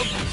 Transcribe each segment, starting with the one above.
は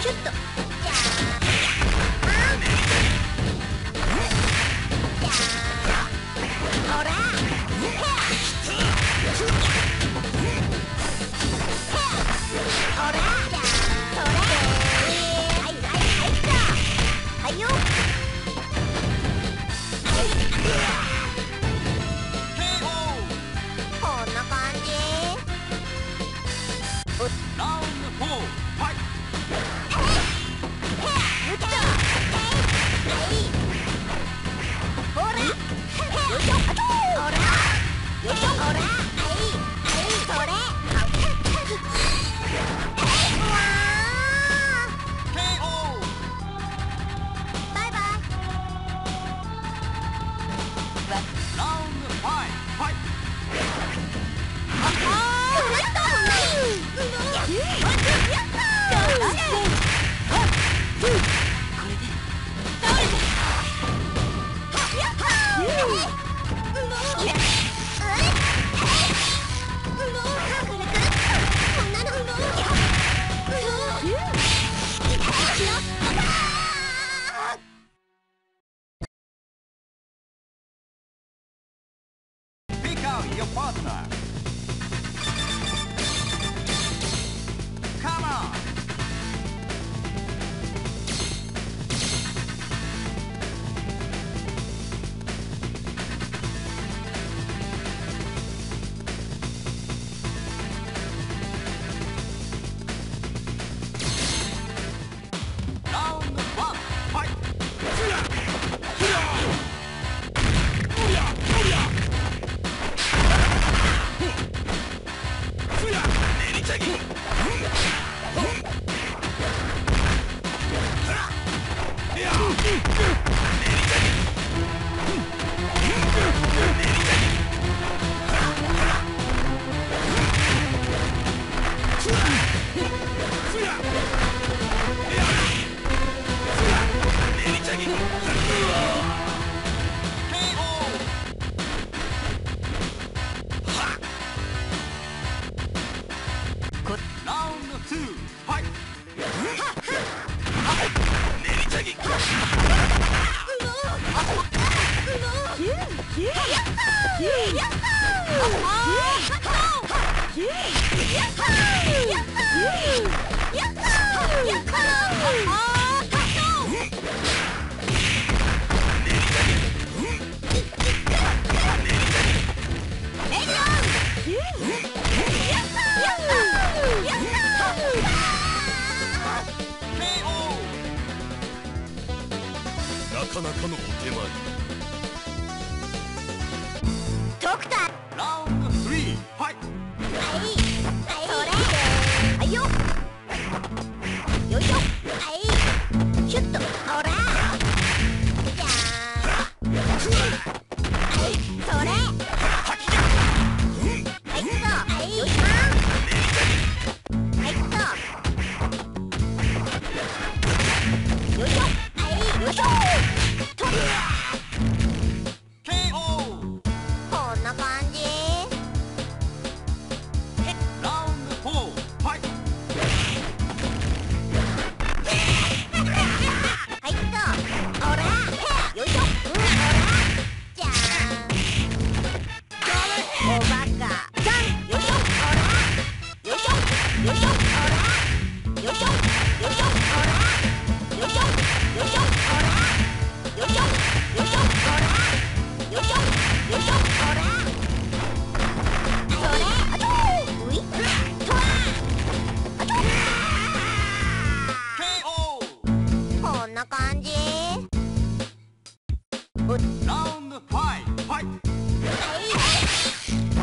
ちょっと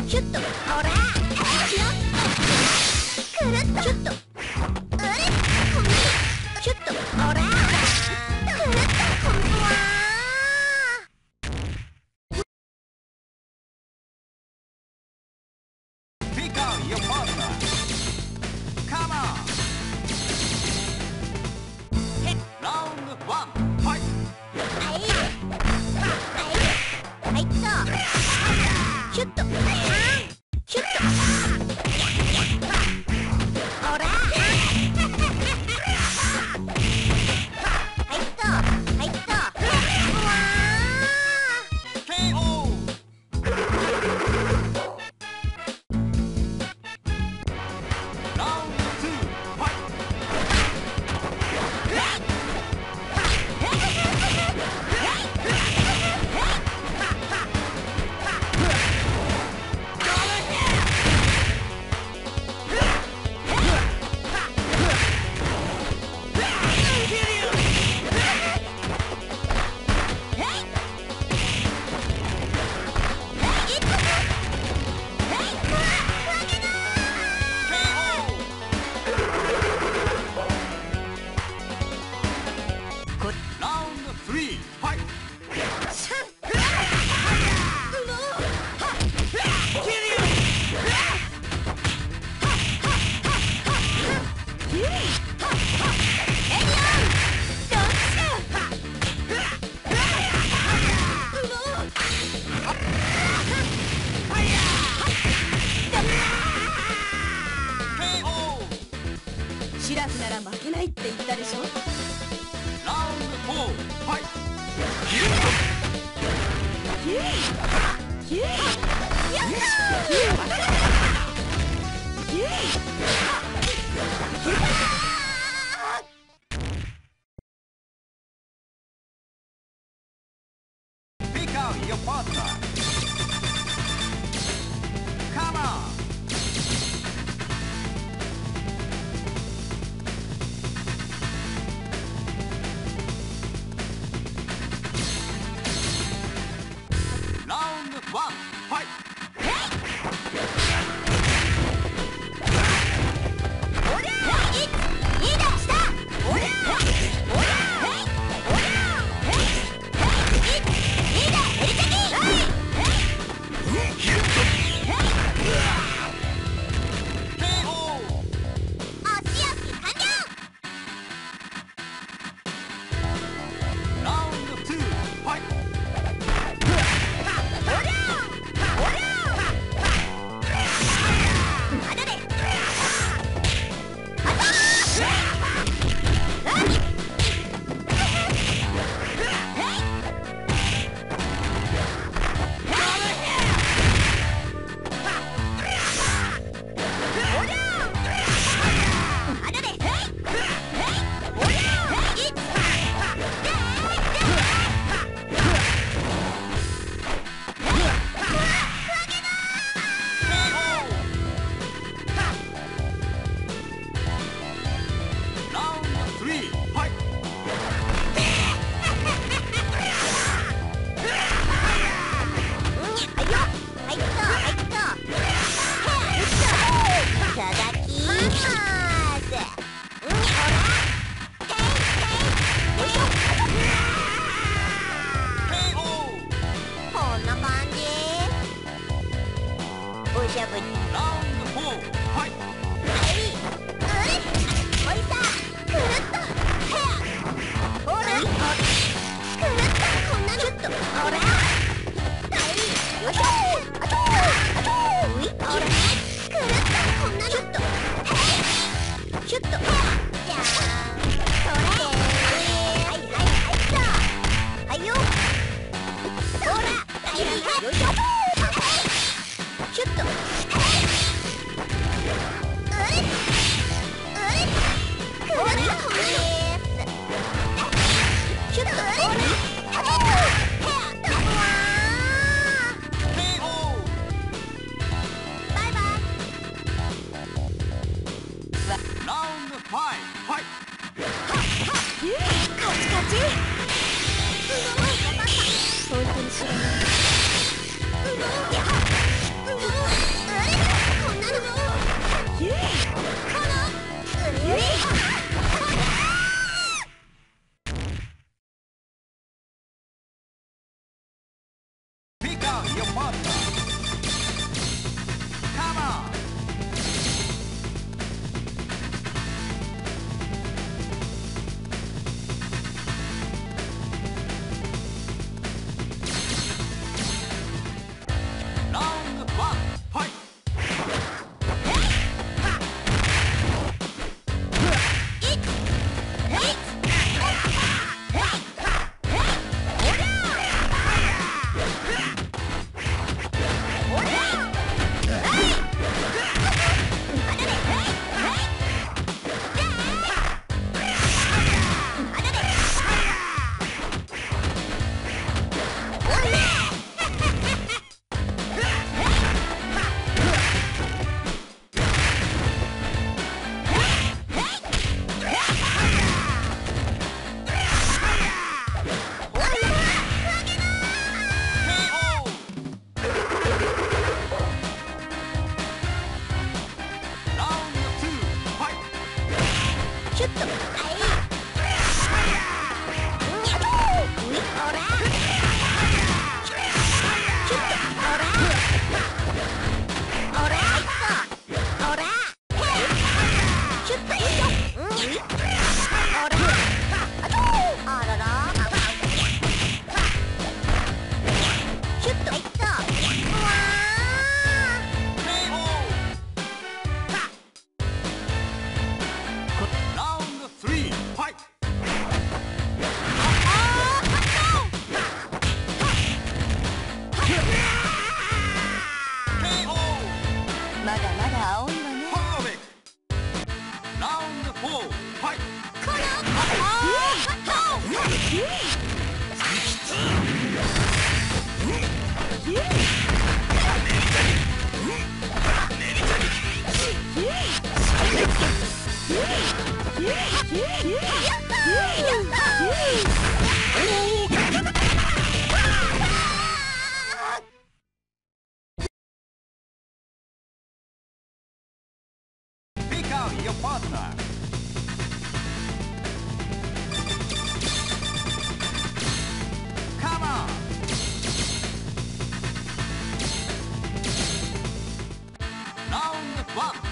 シュッとほら。 와.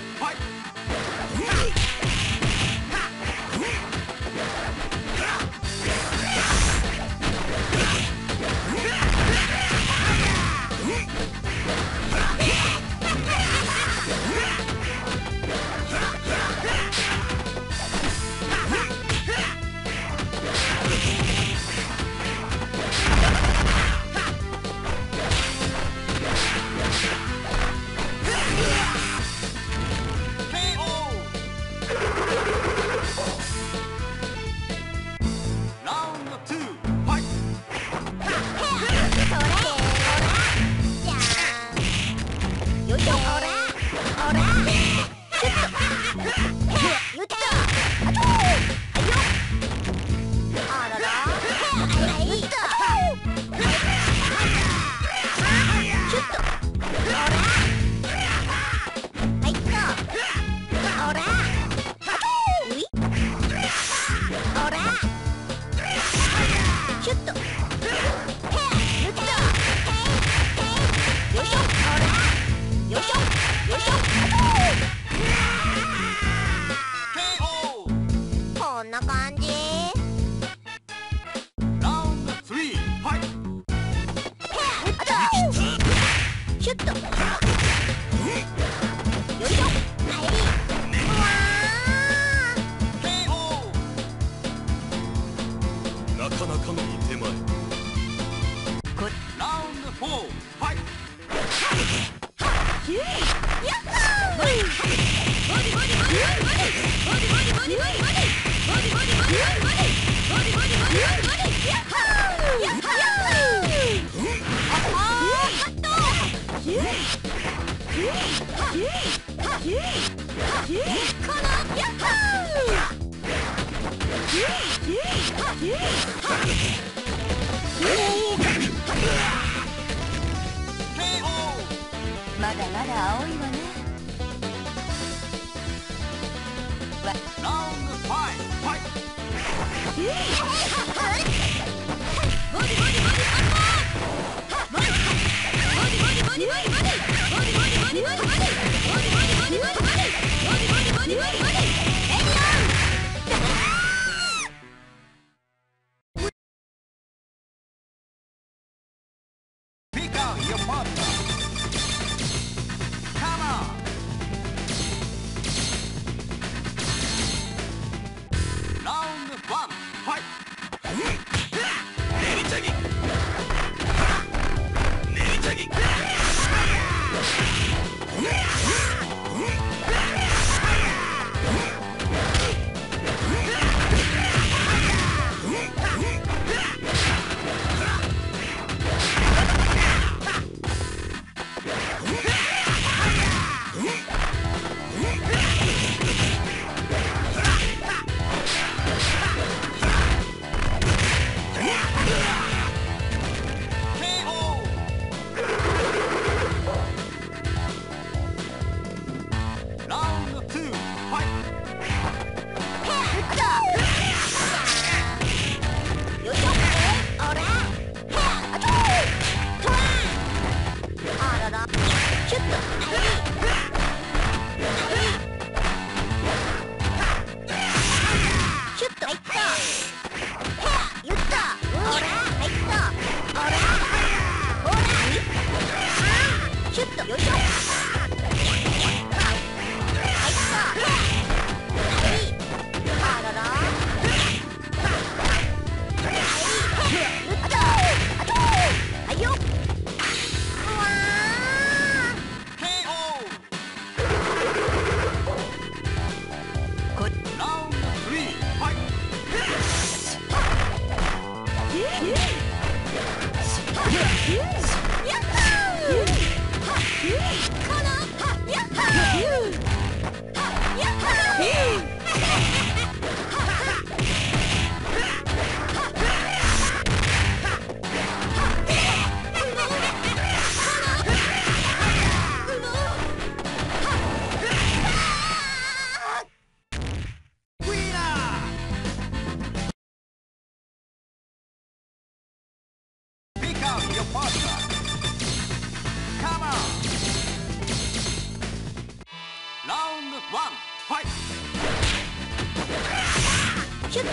かなかのはいフと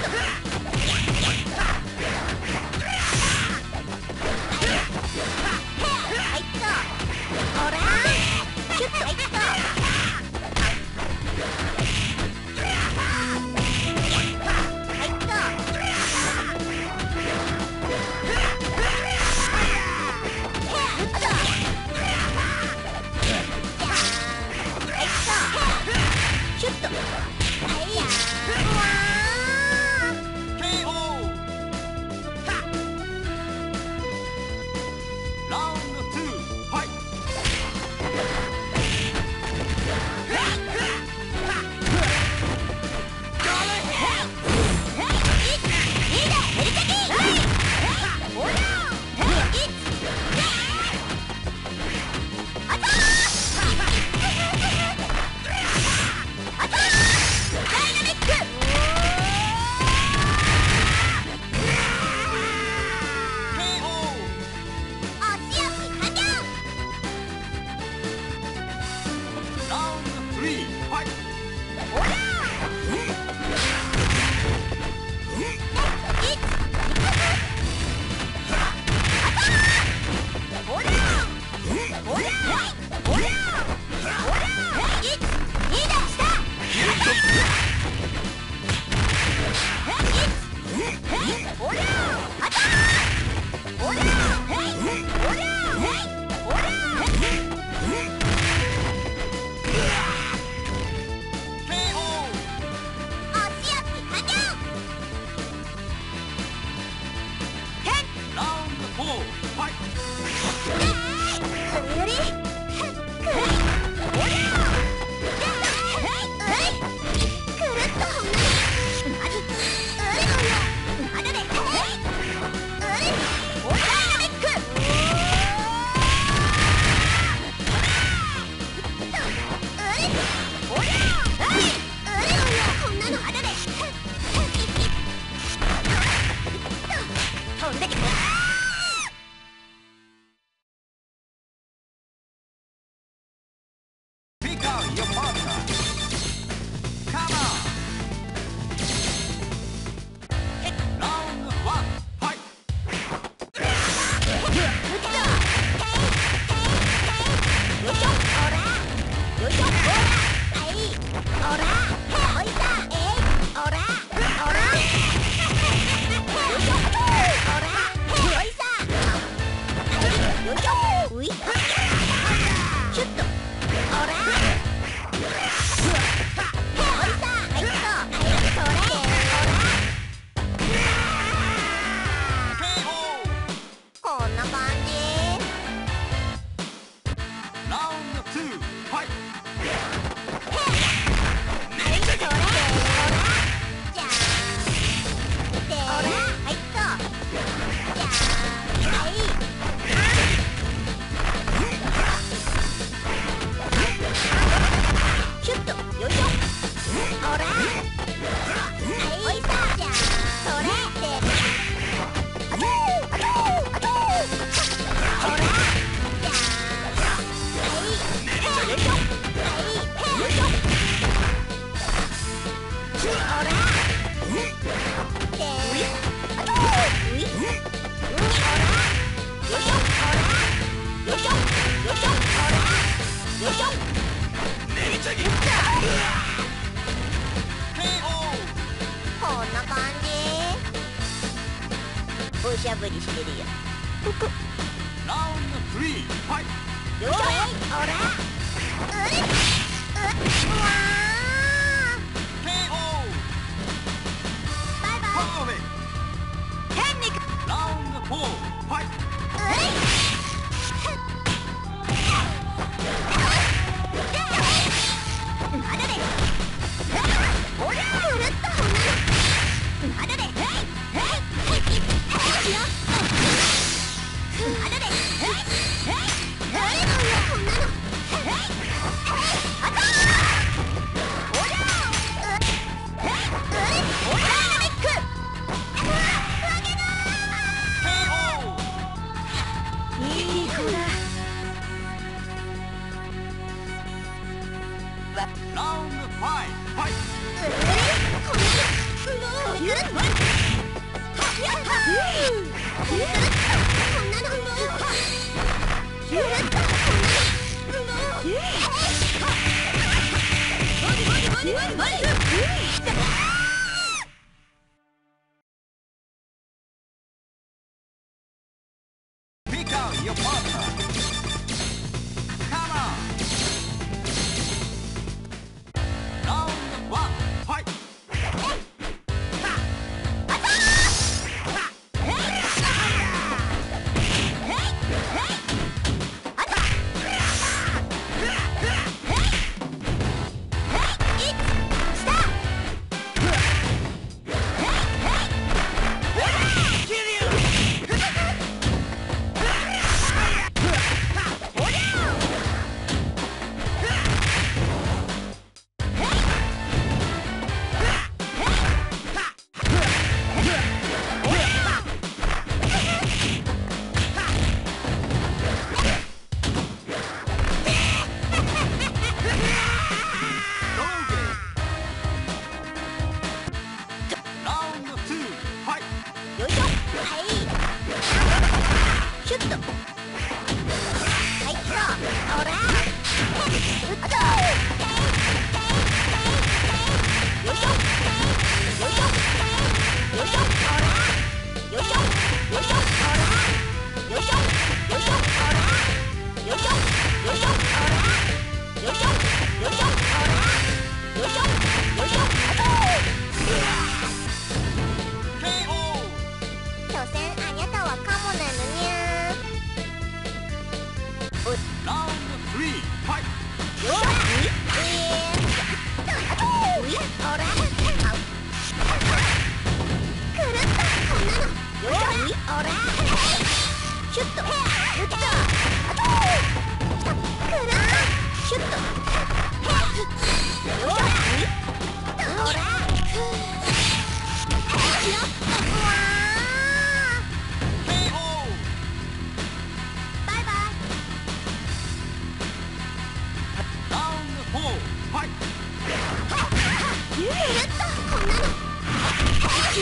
っ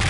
と。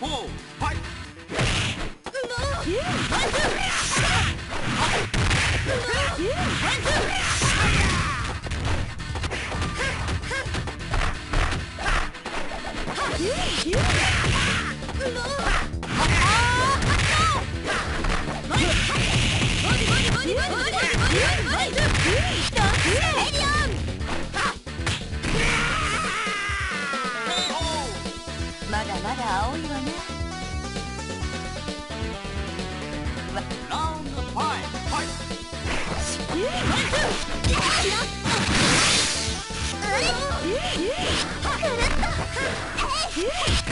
ウンくるっとヘイ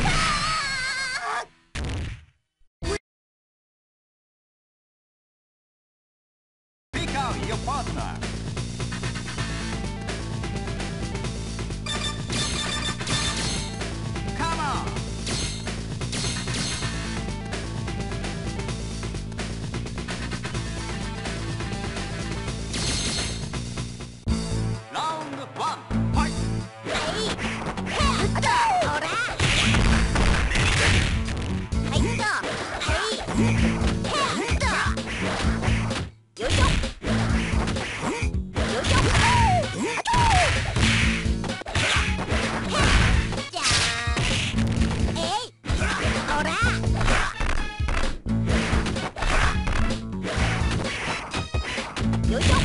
よいしょ。